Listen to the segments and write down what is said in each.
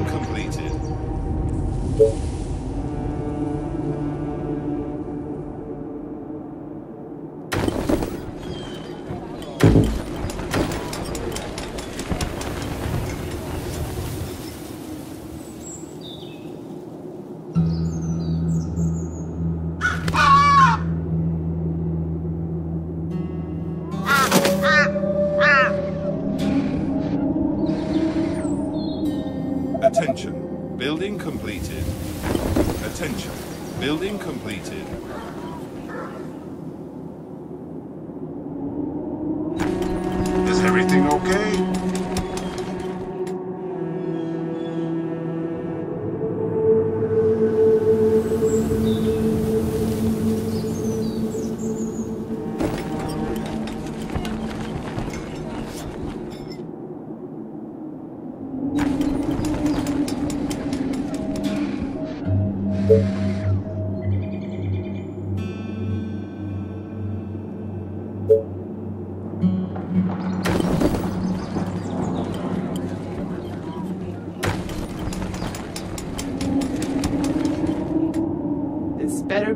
Building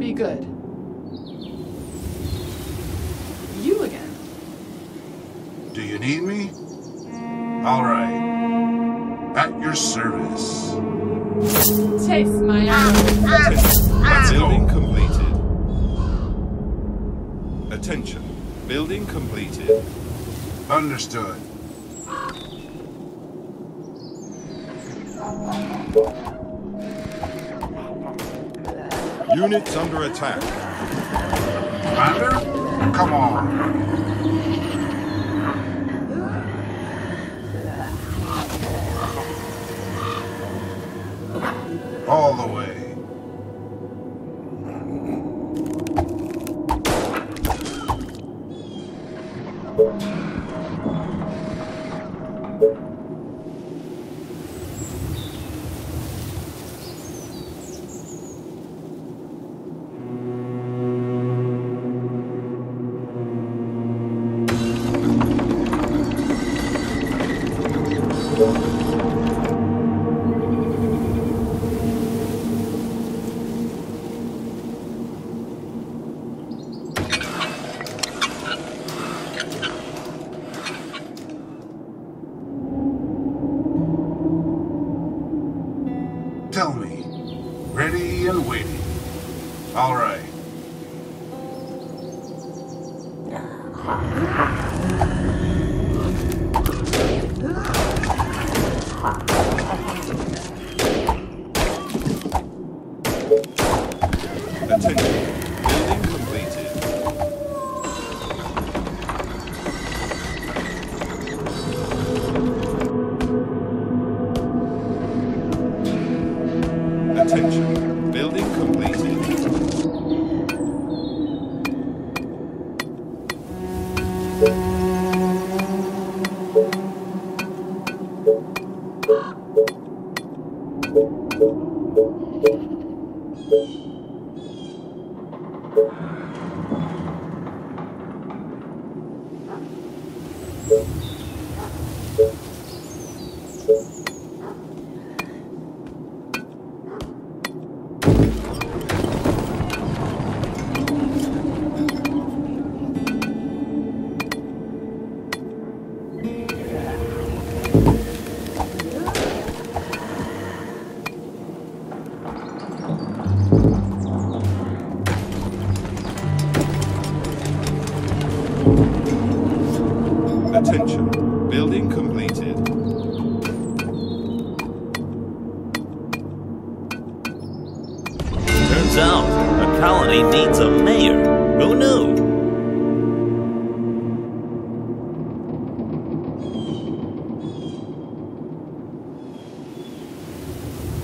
This be good. You again. Do you need me? All right. At your service. Taste my arm. Building completed. Attention. Building completed. Understood. Units under attack. Commander? Come on. All the way.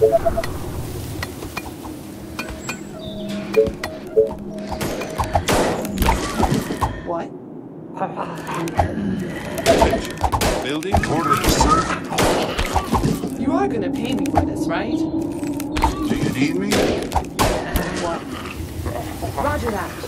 What? Building orders. You are gonna pay me for this, right? Do you need me? Roger that.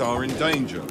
are in danger.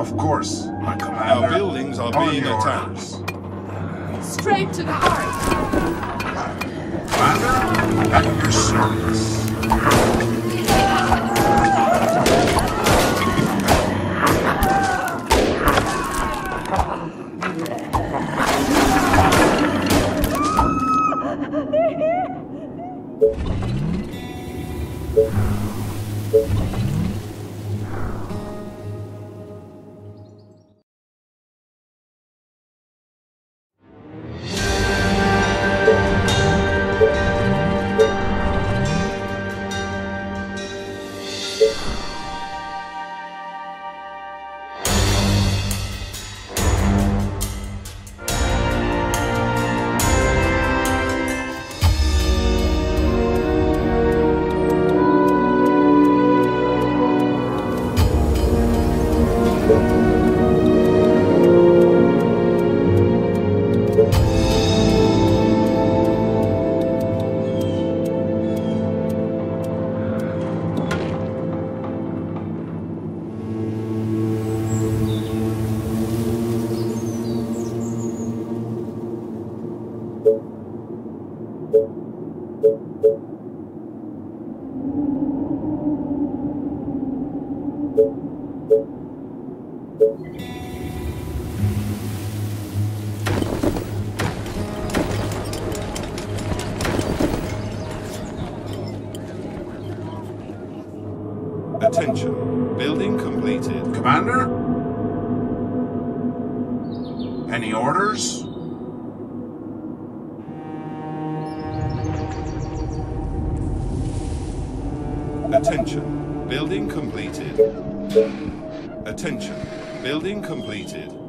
Of course, my commander. Our buildings are being attacked. Straight to the heart. Commander, at your service. Attention. Building completed. Commander? Any orders? Attention. Building completed. Attention. Building completed.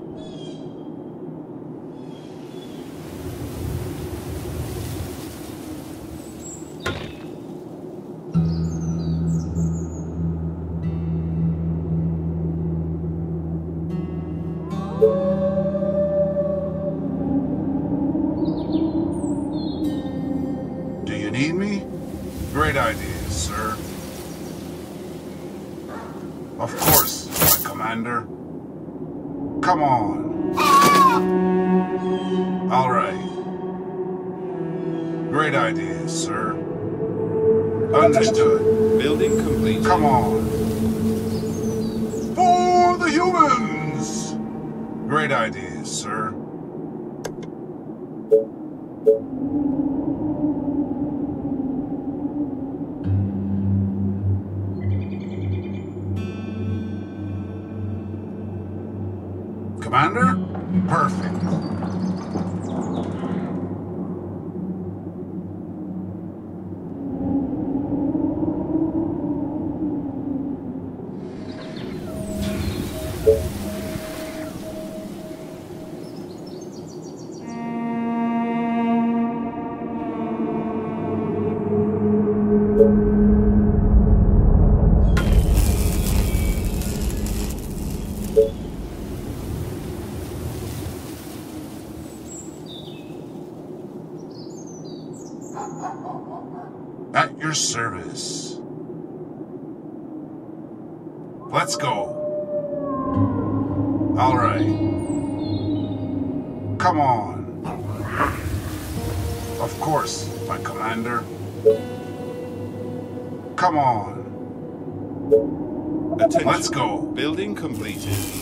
completed.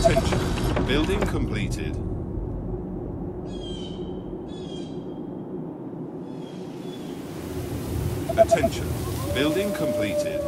Attention. Building completed. Attention. Building completed.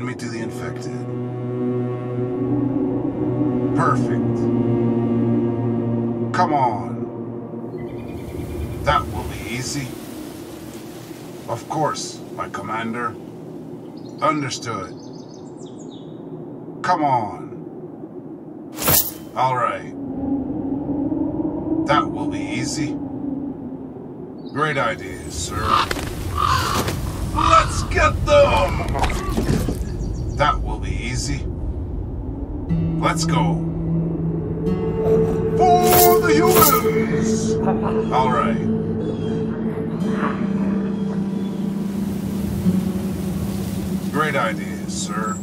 Guide me to the infected. Perfect. Come on. That will be easy. Of course, my commander. Understood. Come on. All right. That will be easy. Great ideas, sir. Let's get them! Easy. Let's go. For the humans! All right. Great ideas, sir.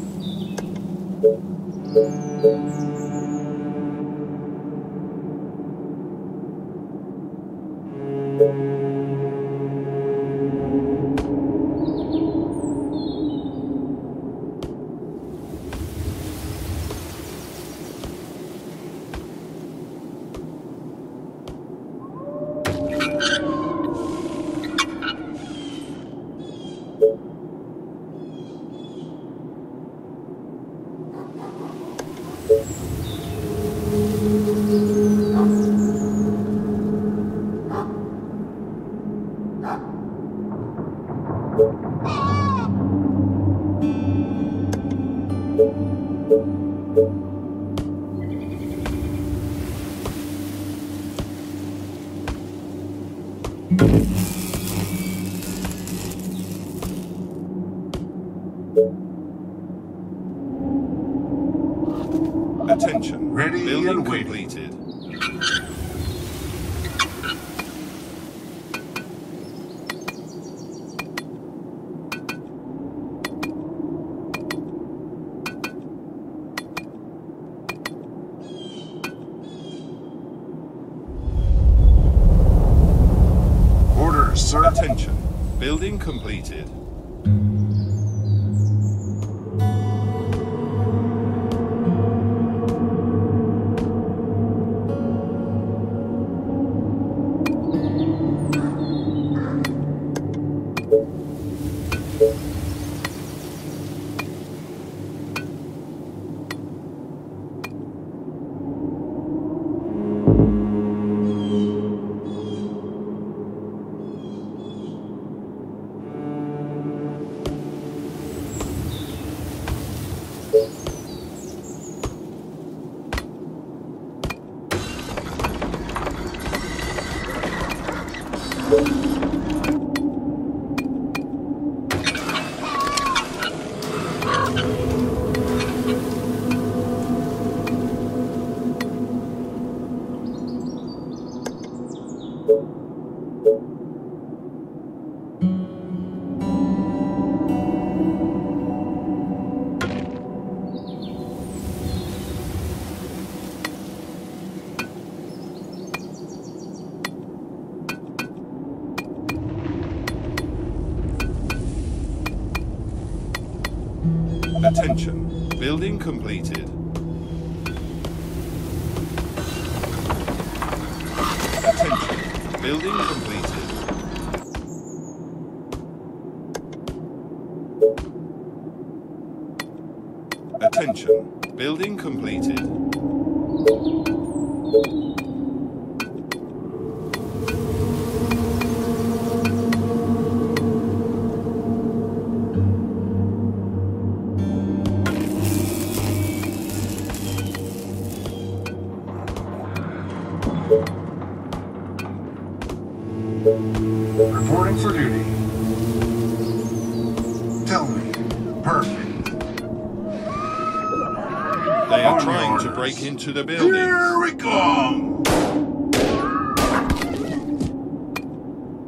To into the building. Here we come!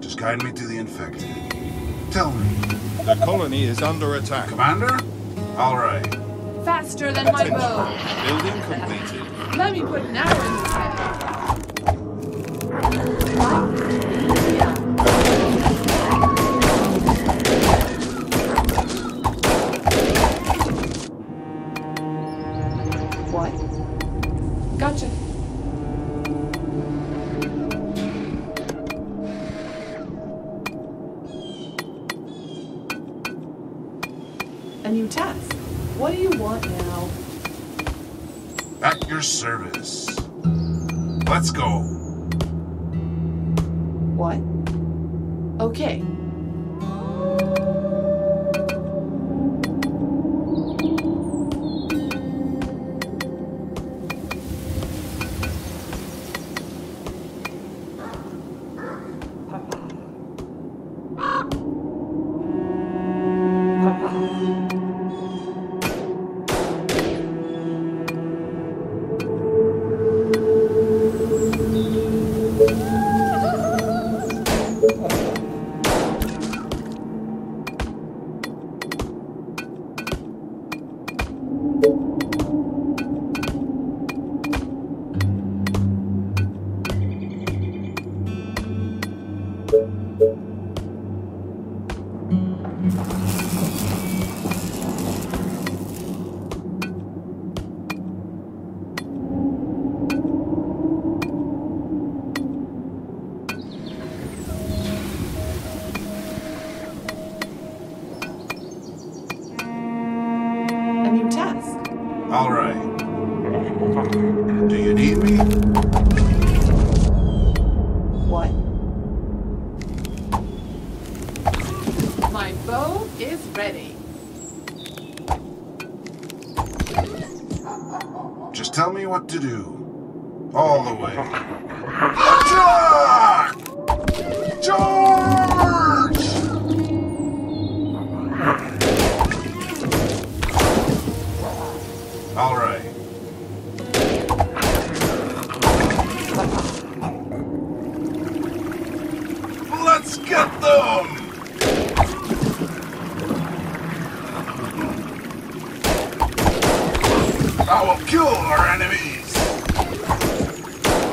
Just guide me to the infected. Tell me. The colony is under attack. Commander? Alright. Faster than my bow. Building completed. Let me put an arrow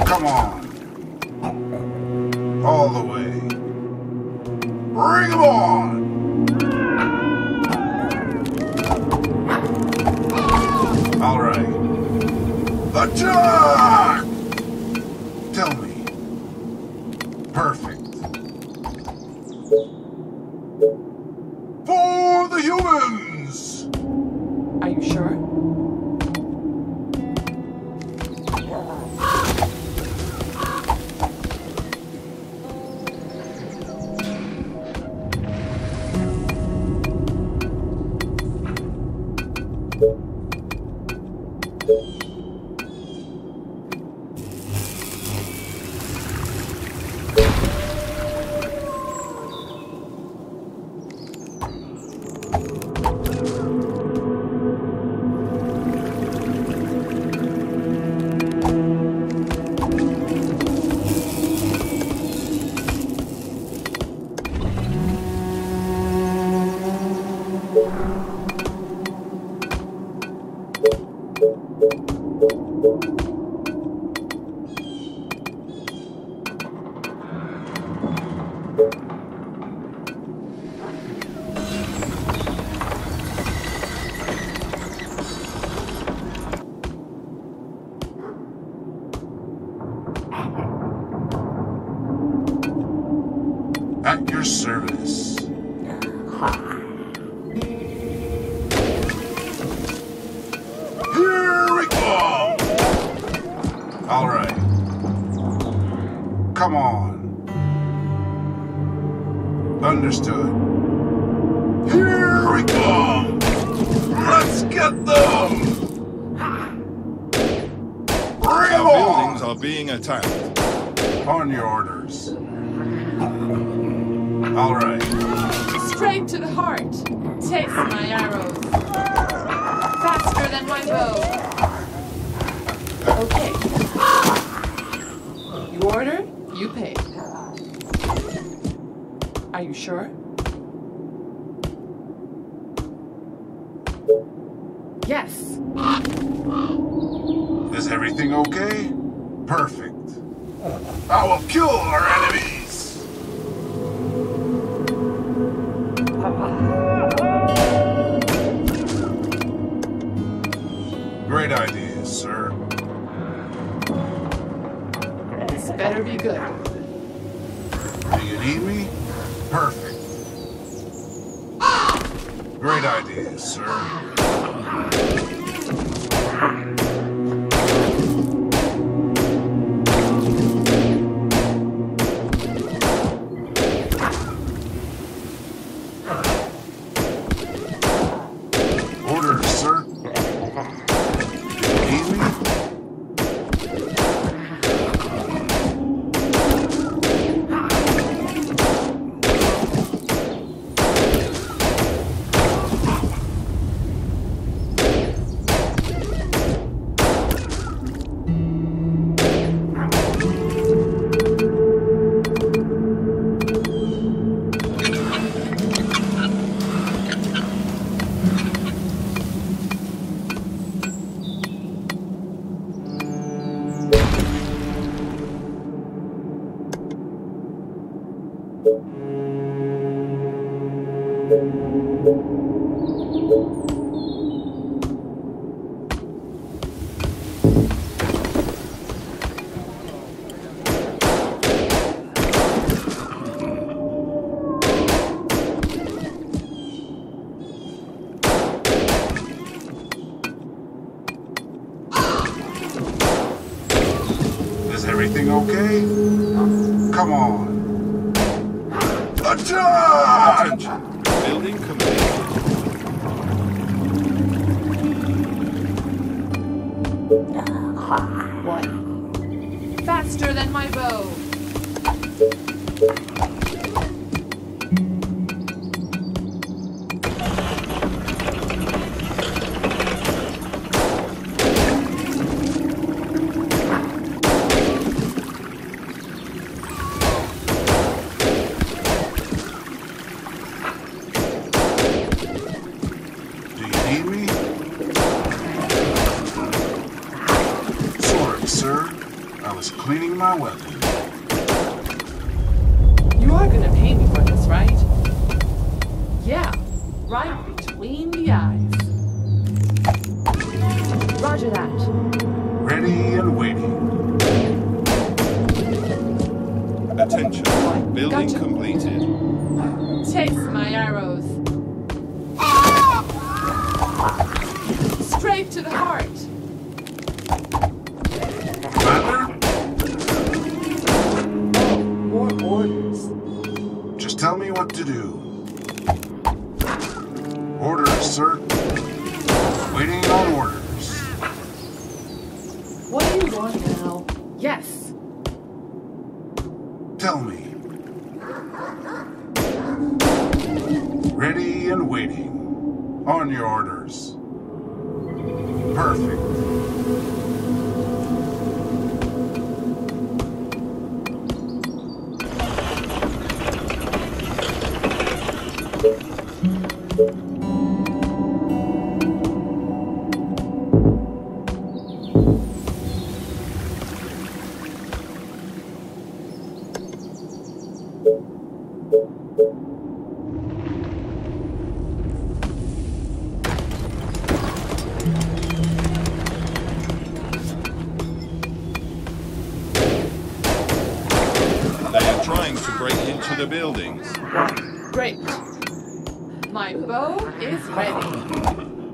Come on. All the way. Bring them on! Alright. Attack! Service. Here we go! All right. Come on. Understood. Here we go! Let's get them! Bring 'em Buildings on! are being attacked. On your orders. All right. Straight to the heart. Taste my arrows. Faster than my bow. Okay. You ordered, you paid. Are you sure? Yes. Is everything okay? Perfect. I will kill trying to straight into the buildings. Great. My bow is ready.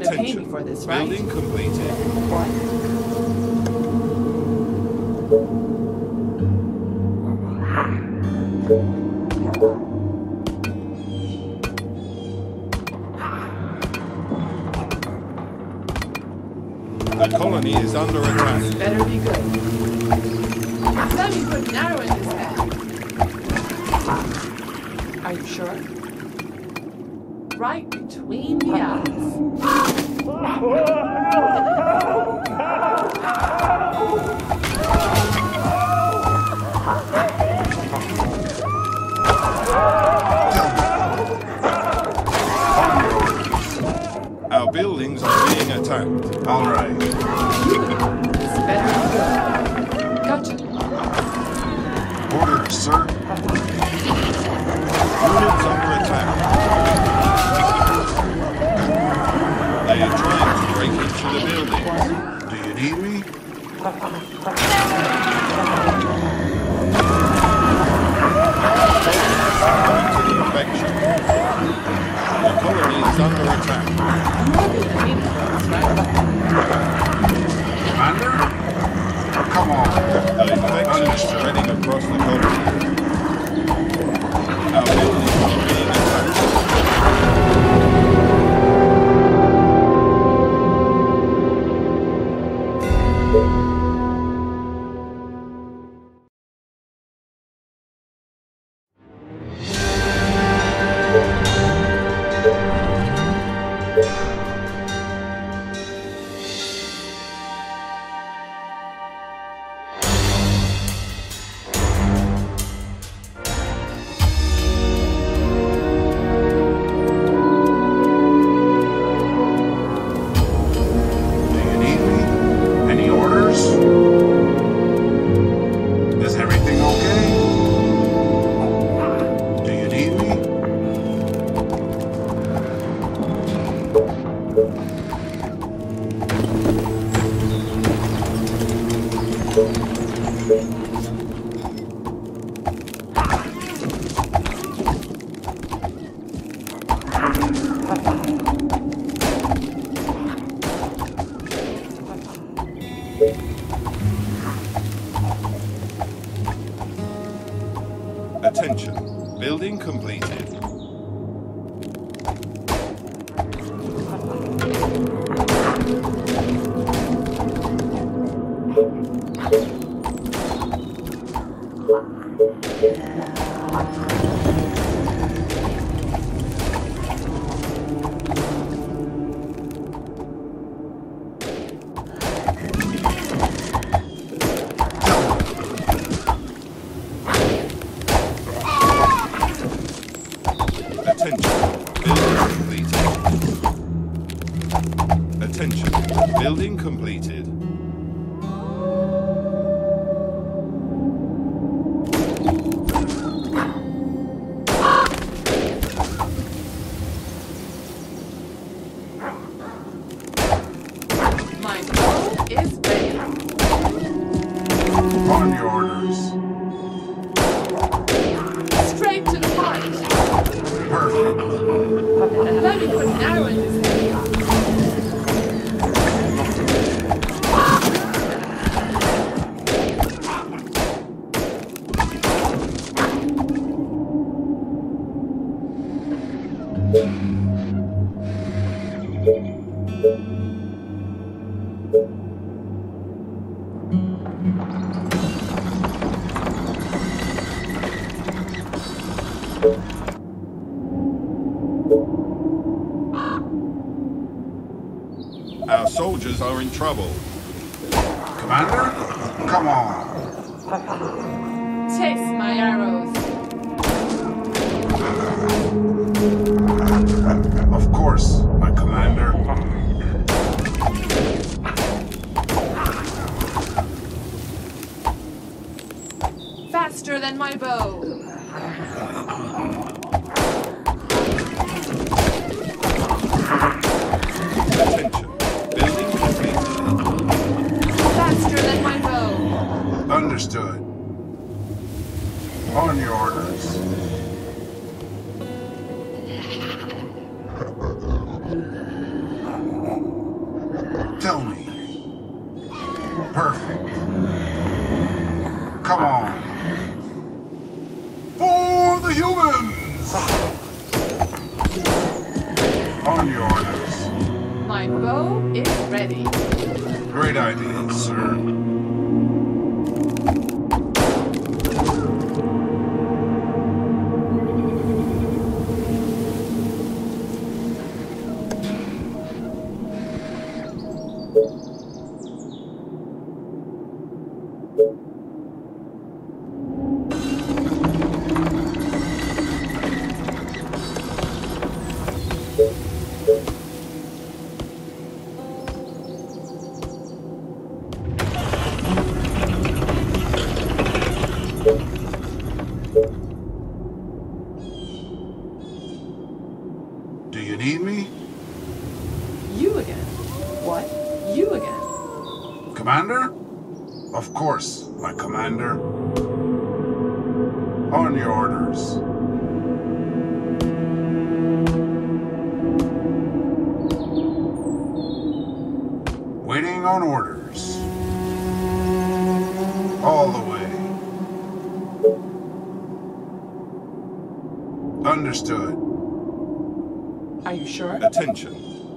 Are gonna pay me for this, right? Building completed. What? The colony is under attack. Better be good. Let me put an arrow in his head. Are you sure? Right between the eyes. Our buildings are being attacked. All right. Soldiers are in trouble. Commander? Come on. Taste my arrows. Of course, my commander. Faster than my bow. understood.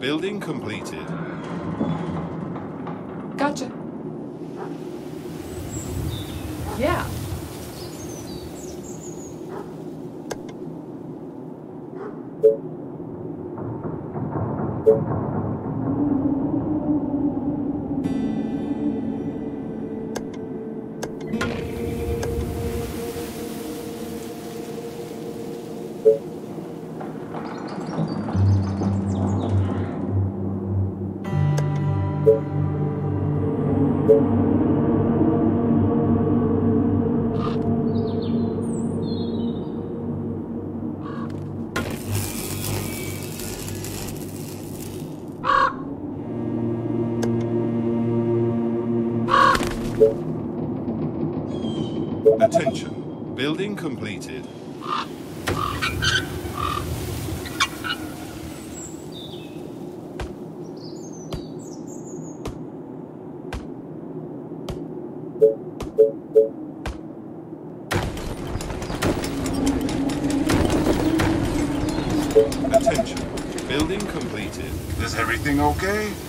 Building completed. Okay?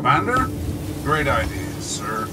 Commander? Great idea, sir.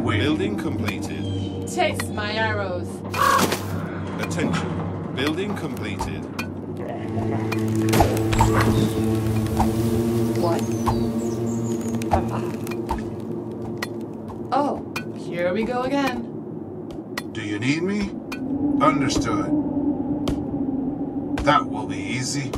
Building completed. Chase my arrows. Attention. Building completed. What? Oh, here we go again. Do you need me? Understood. That will be easy.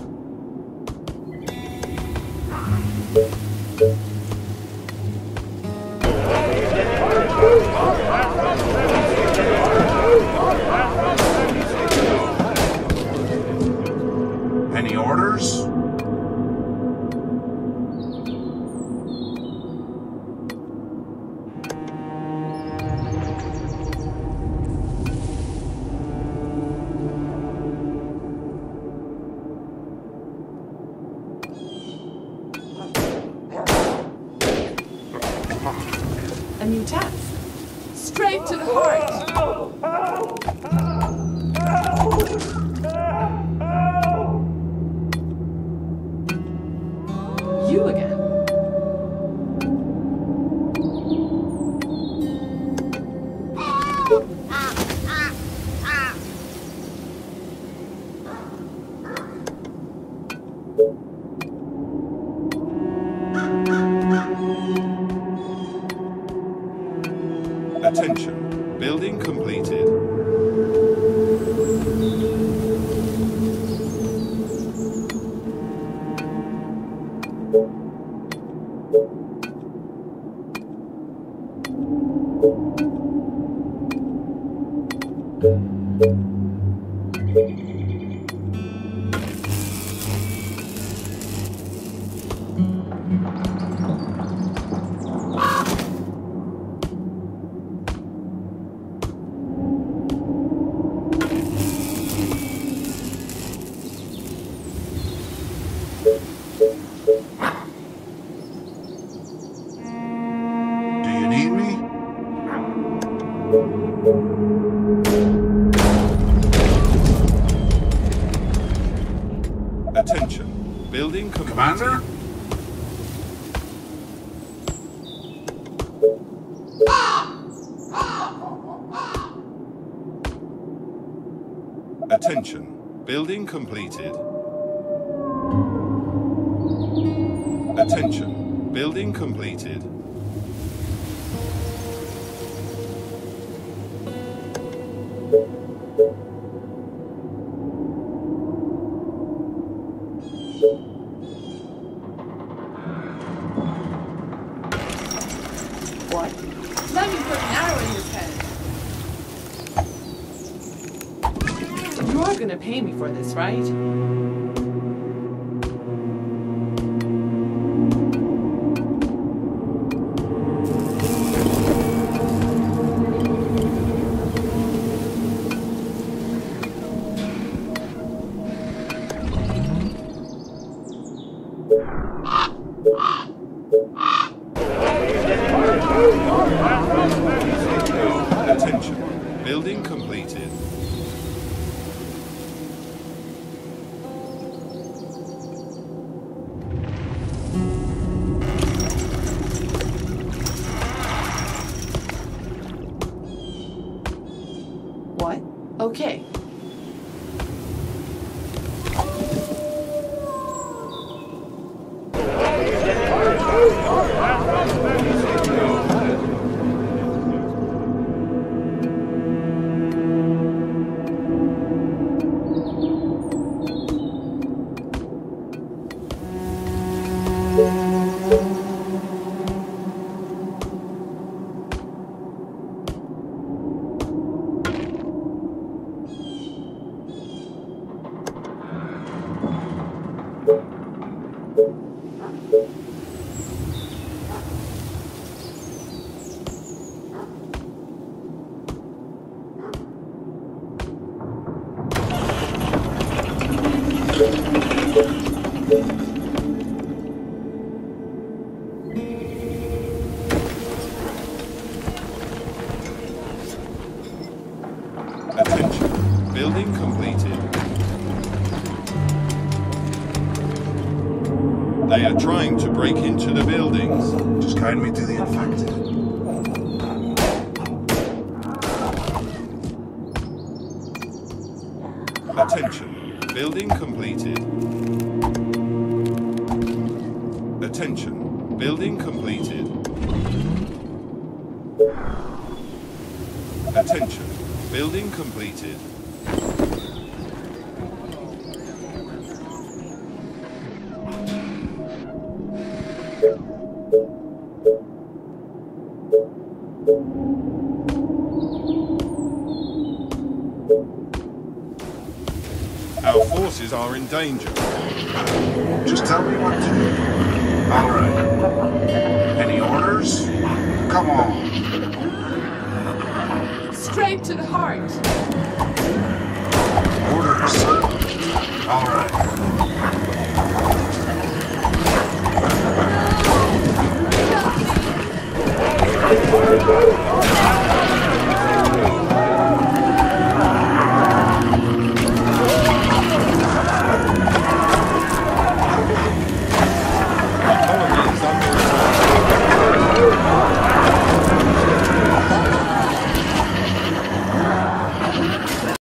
Building completed. They are trying to break into the buildings. Just guide me to the infected. Attention. Building completed. Attention. Building completed. Attention. Building completed. Danger.